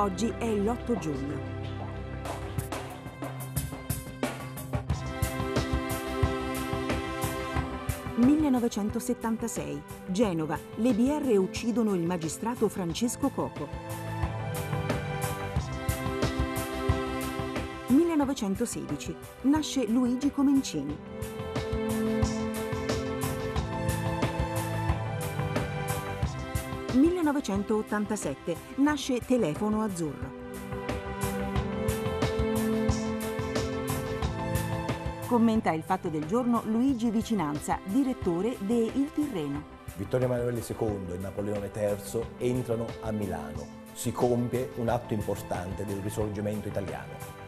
Oggi è l'8 giugno. «1976. Genova. Le BR uccidono il magistrato Francesco Coco». 1916. Nasce Luigi Comencini. 1987 nasce Telefono Azzurro. Commenta il fatto del giorno Luigi Vicinanza, direttore de Il Tirreno. Vittorio Emanuele II e Napoleone III entrano a Milano. Si compie un atto importante del risorgimento italiano.